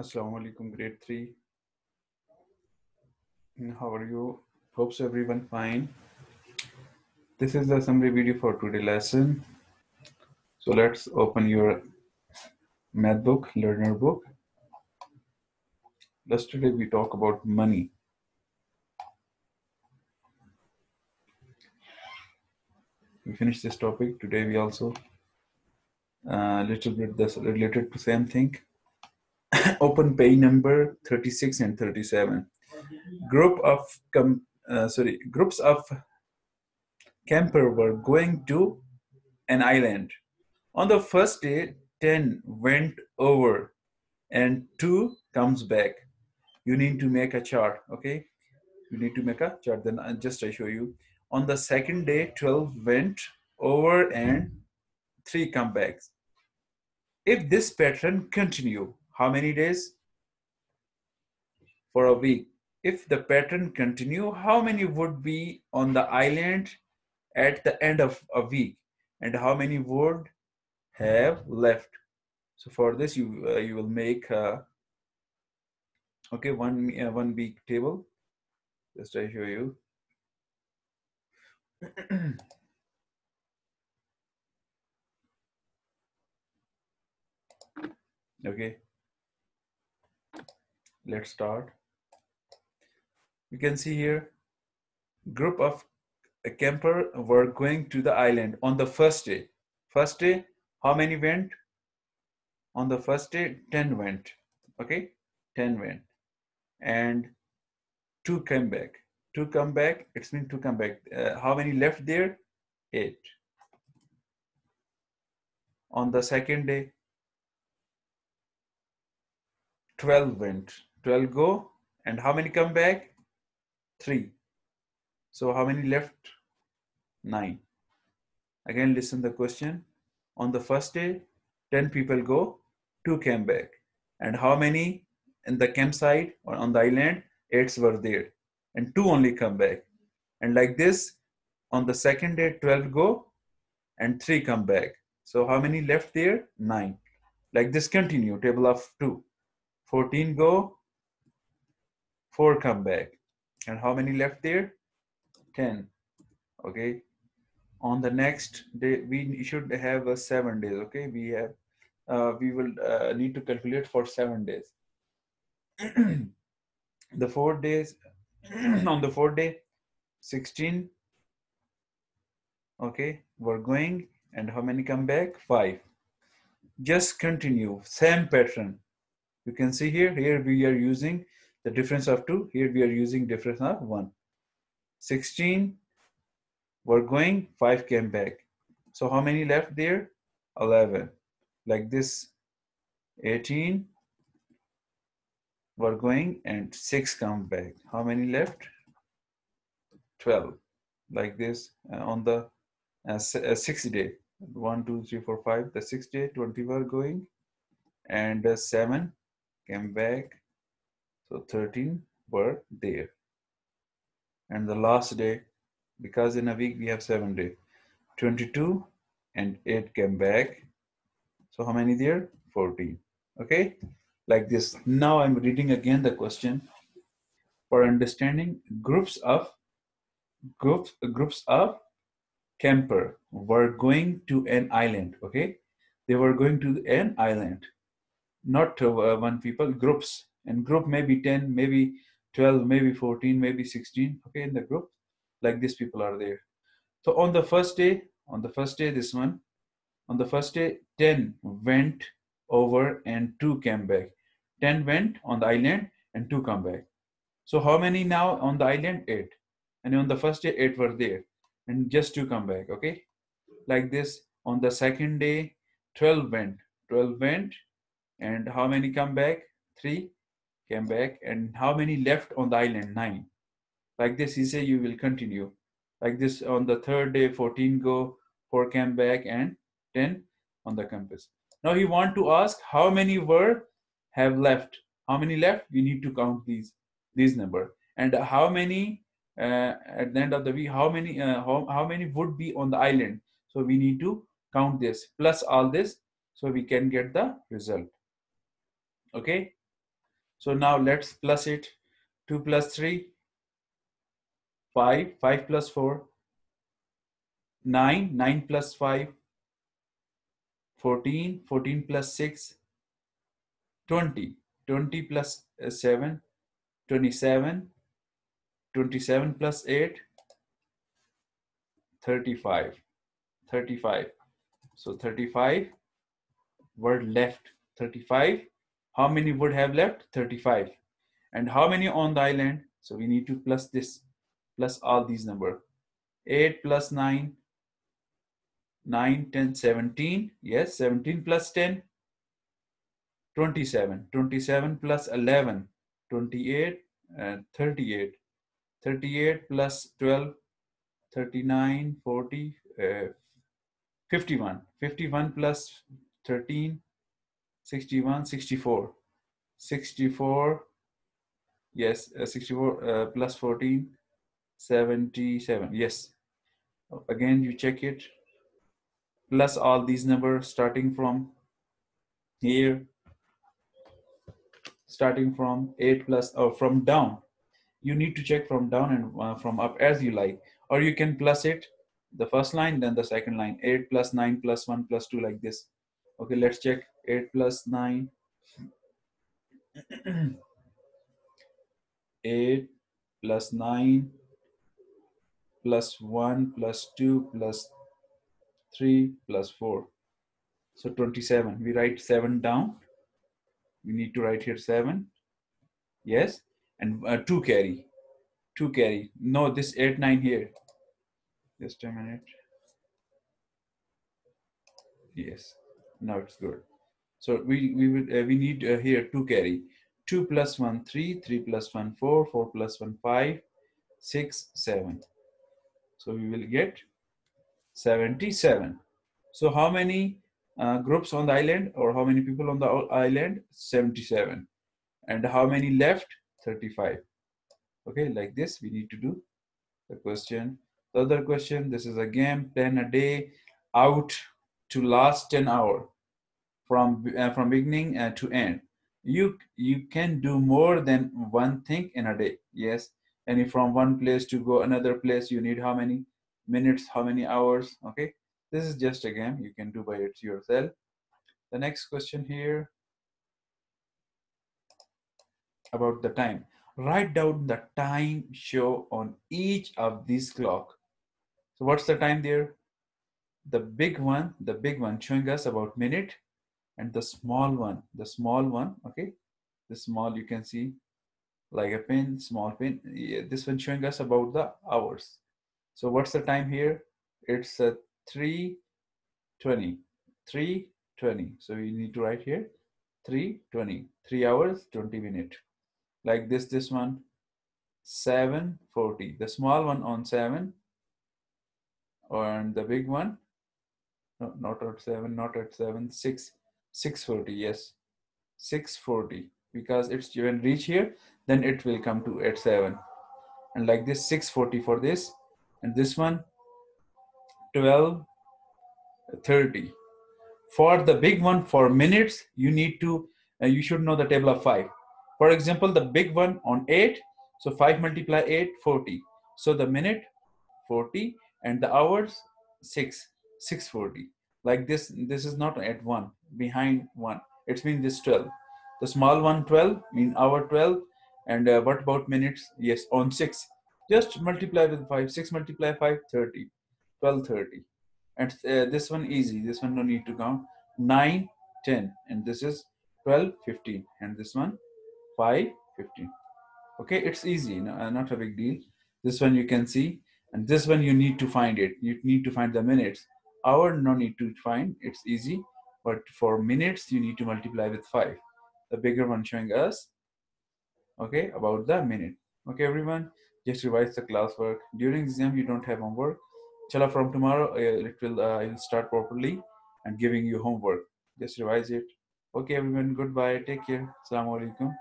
Assalamu alaikum, grade 3. Mm, How are you? Hope so everyone fine. This is the summary video for today lesson. So let's open your math book, learner book. Yesterday we talk about money. We finished this topic. Today we also a little bit this related to same thing. open page number 36 and 37. Group of com- uh, sorry groups of camper were going to an island. On the first day, 10 went over and 2 comes back. You need to make a chart, okay? You need to make a chart. Then I just I show you. On the second day, 12 went over and 3 come back. If this pattern continue, how many days? For a week. If the pattern continue, how many would be on the island at the end of a week? And how many would have left? So for this, you uh, you will make uh, okay one uh, one week table. Just I show you. okay, let's start. You can see here, group of a camper were going to the island on the first day. First day, how many went? On the first day, 10 went. Okay, 10 went. And two came back. Two come back, it's mean two come back. Uh, how many left there? Eight. On the second day, 12 went. 12 go. And how many come back? Three. So how many left? Nine. Again, listen the question. On the first day, 10 people go, two came back. And how many in the campsite or on the island? Eight were there. And two only come back. And like this, on the second day, 12 go and three come back. So how many left there? Nine. Like this continue, table of two. 14 go, four come back. And how many left there? 10 okay. On the next day we should have a seven days okay? We have uh, we will uh, need to calculate for seven days. The four days on the fourth day 16 okay we're going. And how many come back? Five. Just continue. Same pattern. You can see here here we are using the difference of two here we are using difference of one 16 were going, 5 came back. So how many left there? 11. Like this, 18 were going and 6 come back. How many left? 12. Like this uh, on the uh, uh, sixth day. 1, 2, 3, 4, 5. The sixth day, 20 were going and uh, 7 came back. So 13 were there and the last day because in a week we have seven days. 22 and 8 came back. So how many there? 14 okay? Like this. Now i'm reading again the question. For understanding groups of groups groups of camper were going to an island. Okay? They were going to an island. Not uh, one people groups and group maybe 10 maybe 12 maybe 14 maybe 16 okay in the group like these people are there. So on the first day on the first day this one on the first day 10 went over and 2 came back. 10 went on the island and 2 come back. So how many now on the island? 8 and on the first day 8 were there and just 2 come back okay? Like this on the second day 12 went. 12 went and how many come back? 3 came back and how many left on the island? Nine. Like this he say you will continue. Like this on the third day 14 go 4 came back and 10 on the campus now he want to ask how many were have left? How many left? We need to count these these number. And how many uh, at the end of the week how many uh, how, how many would be on the island? So we need to count this plus all this so we can get the result. Okay So now let's plus it. 2 plus 3, 5, 5 plus 4, 9, 9 plus 5, 14, 14 plus 6, 20, 20 uh, 7, 27, 27 plus 8, 35, 35. So 35 were left, 35. How many would have left? 35. And how many on the island? So we need to plus this, plus all these number. 8 plus 9, 9, 10, 17. Yes, 17 plus 10, 27. 27 plus 11, 28 and 38. 38 plus 12, 39, 40, uh, 51. 51 plus 13, 61, 64. 64 Yes, uh, 64 uh, plus 14, 77. Yes. Again, you check it. Plus all these numbers starting from here, starting from 8 plus, or from down. You need to check from down and uh, from up as you like. Or you can plus it, the first line, then the second line. 8 plus 9 plus 1 plus 2 like this. Okay, let's check 8 plus 9. 8 plus 9 plus 1 plus 2 plus 3 plus 4. So 27. We write 7 down. We need to write here 7. Yes. And uh, 2 carry. 2 carry. No, this 8, 9 here. Just a minute. Yes. Now it's good. So we, we, would, uh, we need uh, here 2 carry. 2 plus 1, 3, 3 plus 1, 4, 4 plus 1, 5, 6, 7. So we will get 77. So how many uh, groups on the island or how many people on the island? 77. And how many left? 35. Okay, like this we need to do the question. The other question, this is a game, plan a day out to last 10 hour from, uh, from beginning uh, to end. You you can do more than one thing in a day yes. And if from one place to go another place you need how many minutes how many hours okay? This is just a game you can do by it yourself. The next question here. About the time. Write down the time show on each of these clock. So what's the time there? The big one the big one showing us about minute and the small one the small one okay? The small you can see like a pin small pin. Yeah, this one showing us about the hours. So what's the time here? It's uh, a 320 320 so we need to write here 320 3 hours 20 minute like this this one 740 the small one on 7 and the big one no, not at 7 not at 7 6 640 yes. 640 because it's when reach here then it will come to 87 and like this 640 for this and this one 12 30 for the big one for minutes you need to uh, you should know the table of 5 for example the big one on 8 so 5 multiply 8 40 so the minute 40 and the hours 6 640 like this this is not at 1 behind 1 it's been this 12 the small one 12 mean hour 12 and uh, what about minutes? Yes on 6 just multiply with 5 6 multiply 5 30 12 30 and uh, this one easy. This one no need to count. 9 10 and this is 12 15 and this one 5 15 okay it's easy. No, uh, not a big deal. This one you can see. And this one you need to find it. You need to find the minutes hour no need to find. It's easy but for minutes you need to multiply with 5 the bigger one showing us okay about the minute. Okay everyone just revise the classwork. During exam you don't have homework. Chala from tomorrow uh, it will uh, will start properly and giving you homework. Just revise it. Okay everyone goodbye. Take care. Assalamu alaikum